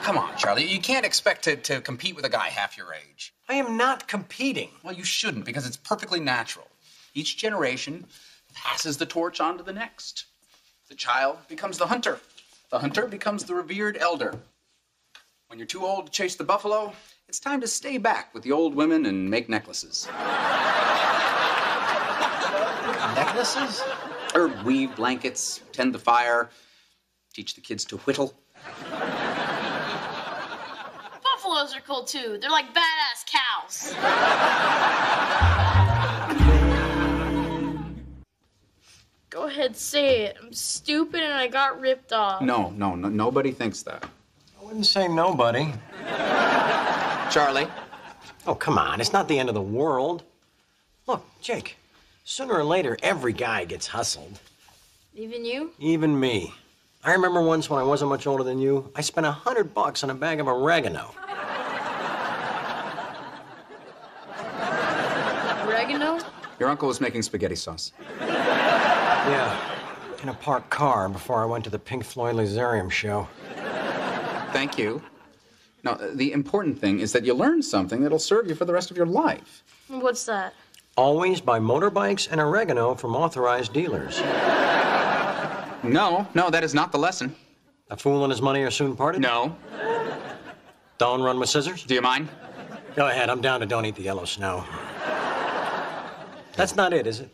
Come on, Charlie. You can't expect to, to compete with a guy half your age. I am not competing. Well, you shouldn't because it's perfectly natural. Each generation passes the torch on to the next. The child becomes the hunter. The hunter becomes the revered elder. When you're too old to chase the buffalo, it's time to stay back with the old women and make necklaces. <laughs> Necklaces? Or weave blankets, tend the fire, teach the kids to whittle. Buffaloes are cool too. They're like badass cows. Go ahead, say it. I'm stupid and I got ripped off. No, no, no nobody thinks that. I wouldn't say nobody. Charlie? Oh, come on. It's not the end of the world. Look, Jake, sooner or later, every guy gets hustled. Even you? Even me. I remember once when I wasn't much older than you, I spent a hundred bucks on a bag of oregano. Oregano? Your uncle was making spaghetti sauce. Yeah, in a parked car before I went to the Pink Floyd Laserium show. Thank you. Now, the important thing is that you learn something that'll serve you for the rest of your life. What's that? Always buy motorbikes and oregano from authorized dealers. No, no, that is not the lesson. A fool and his money are soon parted? No. Don't run with scissors? Do you mind? Go ahead, I'm down to don't eat the yellow snow. That's not it, is it?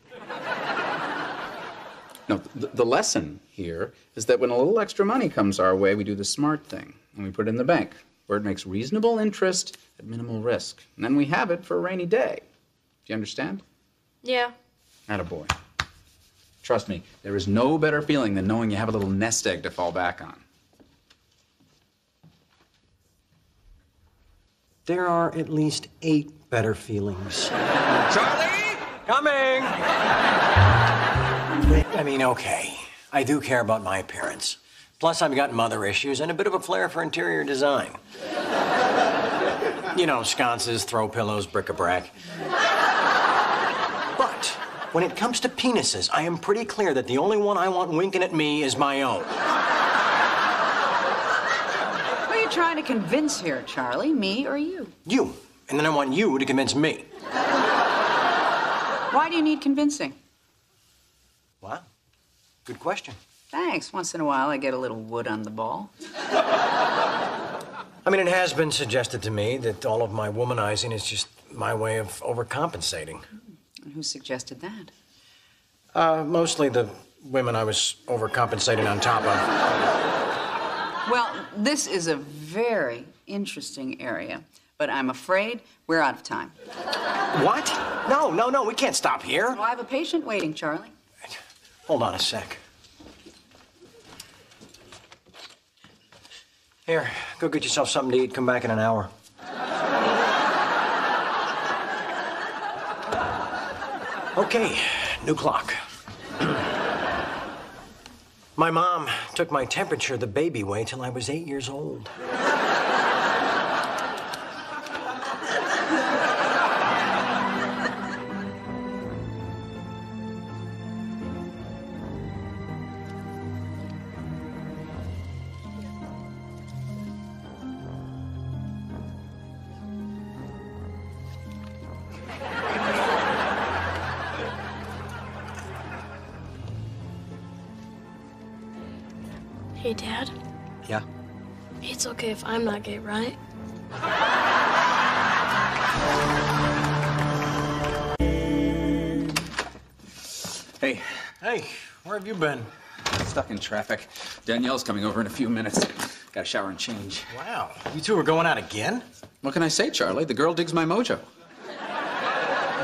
No, the, the lesson here is that when a little extra money comes our way, we do the smart thing and we put it in the bank where it makes reasonable interest at minimal risk. And then we have it for a rainy day. Do you understand? Yeah. Attaboy. Trust me, there is no better feeling than knowing you have a little nest egg to fall back on. There are at least eight better feelings. Charlie! Coming! I mean, okay. I do care about my appearance. Plus, I've got mother issues and a bit of a flair for interior design. You know, sconces, throw pillows, bric-a-brac. But when it comes to penises, I am pretty clear that the only one I want winking at me is my own. Who are you trying to convince here, Charlie? Me or you? You. And then I want you to convince me. Why do you need convincing? What? Good question. Thanks. Once in a while, I get a little wood on the ball. I mean, it has been suggested to me that all of my womanizing is just my way of overcompensating. And who suggested that? Uh, mostly the women I was overcompensating on top of. Well, this is a very interesting area, but I'm afraid we're out of time. What? No, no, no, we can't stop here. Oh, I have a patient waiting, Charlie. Hold on a sec. Here, go get yourself something to eat. Come back in an hour. Okay, new clock. my mom took my temperature the baby way till I was eight years old. If I'm not gay, right? Hey, Hey, where have you been? stuck in traffic. Danielle's coming over in a few minutes. Got to shower and change. Wow, you two are going out again? What can I say, Charlie? The girl digs my mojo.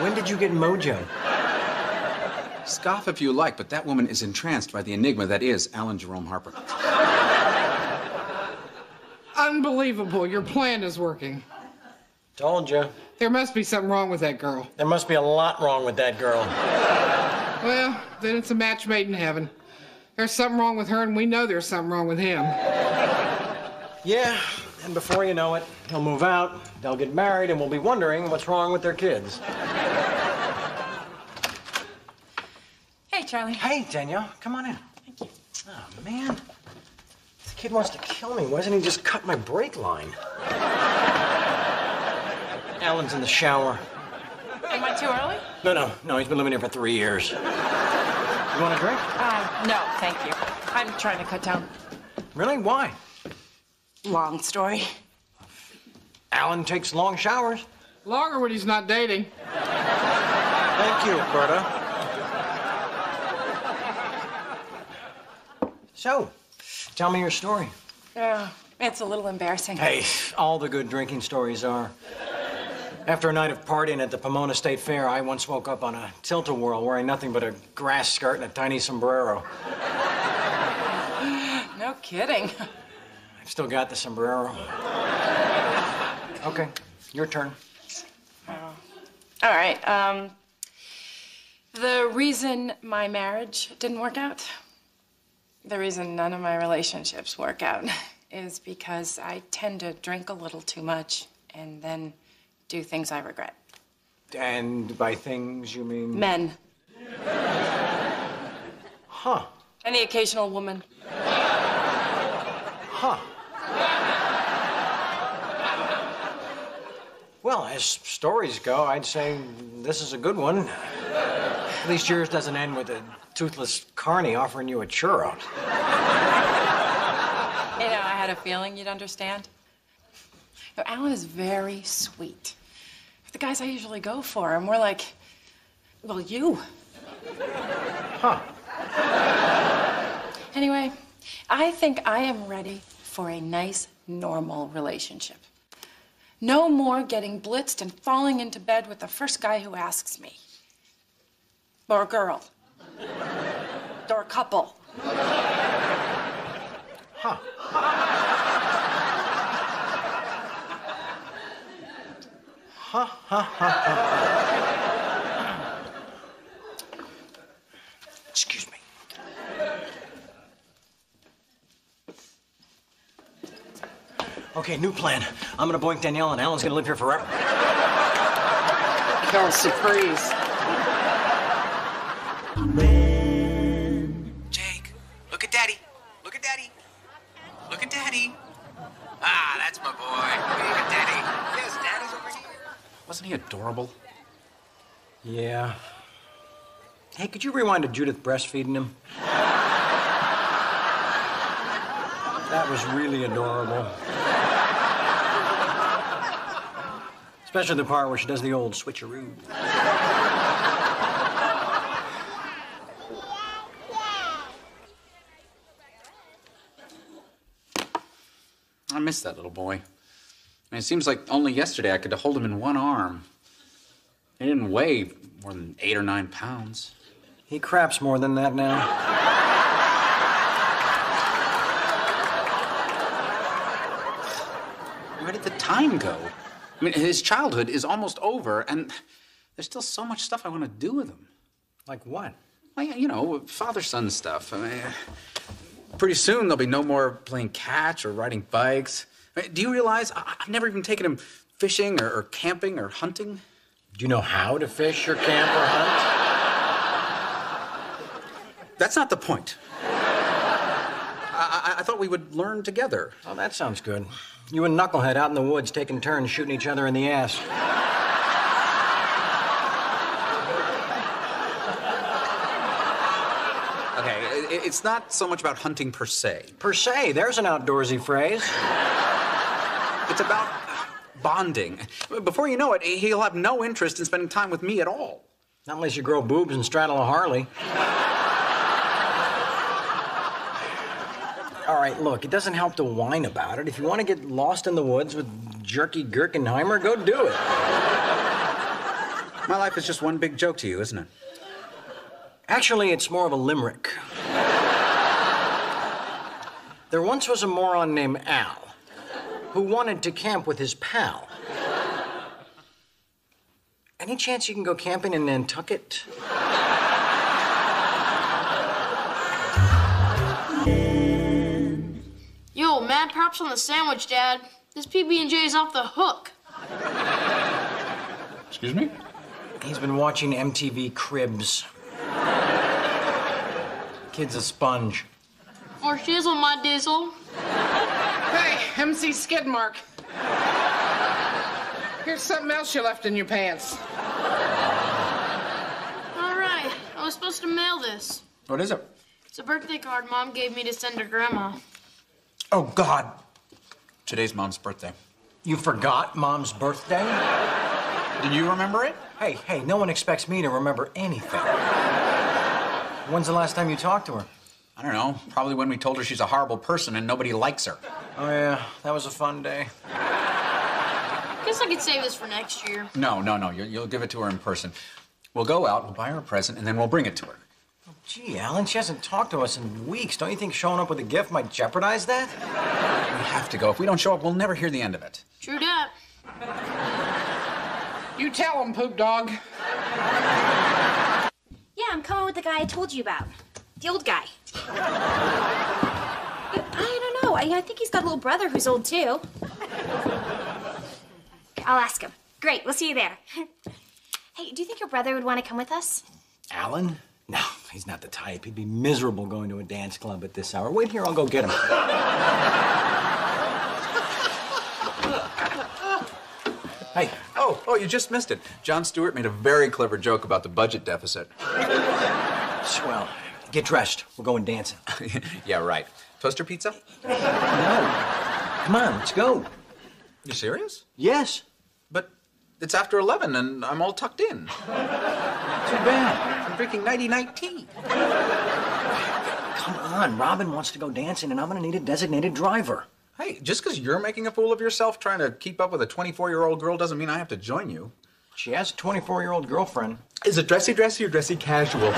When did you get mojo? Scoff if you like, but that woman is entranced by the enigma that is Alan Jerome Harper. Unbelievable. Your plan is working. Told you. There must be something wrong with that girl. There must be a lot wrong with that girl. Well, then it's a match made in heaven. There's something wrong with her, and we know there's something wrong with him. Yeah, and before you know it, he'll move out, they'll get married, and we'll be wondering what's wrong with their kids. Hey, Charlie. Hey, Danielle, come on in. Thank you. Oh, man. The kid wants to kill me. Why doesn't he just cut my brake line? Alan's in the shower. Am I too early? No, no, no, he's been living here for three years. You want a drink? Uh, no, thank you. I'm trying to cut down. Really? Why? Long story. Alan takes long showers. Longer when he's not dating. Thank you, Berta. So, tell me your story. Uh, it's a little embarrassing. Hey, all the good drinking stories are. After a night of partying at the Pomona State Fair, I once woke up on a tilt-a-whirl wearing nothing but a grass skirt and a tiny sombrero. <laughs> No kidding. I've Still got the sombrero. Okay, your turn. Oh. All right. Um, the reason my marriage didn't work out, the reason none of my relationships work out, <laughs> is because I tend to drink a little too much and then do things I regret. And by things, you mean? Men. <laughs> Huh. And the occasional woman. <laughs> Huh. Well, as stories go, I'd say this is a good one. At least yours doesn't end with a toothless carny offering you a churro. You know, I had a feeling you'd understand. You know, Alan is very sweet. The guys I usually go for are more like, well, you. Huh. Anyway, I think I am ready for a nice, normal relationship. No more getting blitzed and falling into bed with the first guy who asks me. Or a girl. Or a couple. Huh. Ha ha ha ha. Excuse me. Okay, new plan. I'm gonna boink Danielle, and Alan's gonna live here forever. Kill surprise. Jake, look at Daddy. Look at Daddy. Look at Daddy. Ah, that's my boy. Wave at Daddy. Yes, Daddy's over here. Wasn't he adorable? Yeah. Hey, could you rewind to Judith breastfeeding him? That was really adorable. Especially the part where she does the old switcheroo. Miss that little boy. I mean, it seems like only yesterday I could hold him in one arm. He didn't weigh more than eight or nine pounds. He craps more than that now. Where did the time go? I mean, his childhood is almost over, and there's still so much stuff I want to do with him. Like what? Well, you know, father son stuff. I mean, pretty soon there'll be no more playing catch or riding bikes. I mean, do you realize I- I've never even taken him fishing or, or camping or hunting? Do you know how to fish or camp or hunt? That's not the point. I, I, I thought we would learn together. Oh, that sounds good. You and Knucklehead out in the woods taking turns shooting each other in the ass. Okay, i- it's not so much about hunting per se. Per se, there's an outdoorsy phrase. It's about bonding. Before you know it, he'll have no interest in spending time with me at all. Not unless you grow boobs and straddle a Harley. All right, look, it doesn't help to whine about it. If you want to get lost in the woods with Jerky Gherkenheimer, go do it. My life is just one big joke to you, isn't it? Actually, it's more of a limerick. There once was a moron named Al who wanted to camp with his pal. Any chance you can go camping in Nantucket? Yo, mad props on the sandwich, Dad. This PB&J is off the hook. Excuse me? He's been watching MTV Cribs. Kid's a sponge. Or shizzle, my dizzle. Hey, MC Skidmark. Here's something else you left in your pants. All right, I was supposed to mail this. What is it? It's a birthday card Mom gave me to send to Grandma. Oh, God. Today's mom's birthday. You forgot Mom's birthday? Did you remember it? Hey, hey, no one expects me to remember anything. When's the last time you talked to her? I don't know. Probably when we told her she's a horrible person and nobody likes her. Oh, yeah, that was a fun day. Guess I could save this for next year. No, no, no. You'll, you'll give it to her in person. We'll go out, we'll buy her a present, and then we'll bring it to her. Oh, gee, Alan, she hasn't talked to us in weeks. Don't you think showing up with a gift might jeopardize that? We have to go. If we don't show up, we'll never hear the end of it. True that. You tell him, poop dog. Yeah, I'm coming with the guy I told you about. The old guy. I don't know. I, I think he's got a little brother who's old too. I'll ask him. Great, we'll see you there. hey, do you think your brother would want to come with us? Alan? No, he's not the type. He'd be miserable going to a dance club at this hour. Wait here, I'll go get him. Hey. Oh, oh, you just missed it. Jon Stewart made a very clever joke about the budget deficit. Swell. Get dressed. We're going dancing. <laughs> yeah, right. Toaster pizza? No. Come on, let's go. You serious? Yes. But it's after 11 and I'm all tucked in. Too bad. I'm drinking nighty night tea. Come on, Robin wants to go dancing, and I'm gonna need a designated driver. Hey, just because you're making a fool of yourself trying to keep up with a 24 year old girl doesn't mean I have to join you. She has a 24 year old girlfriend. Is it dressy dressy or dressy casual?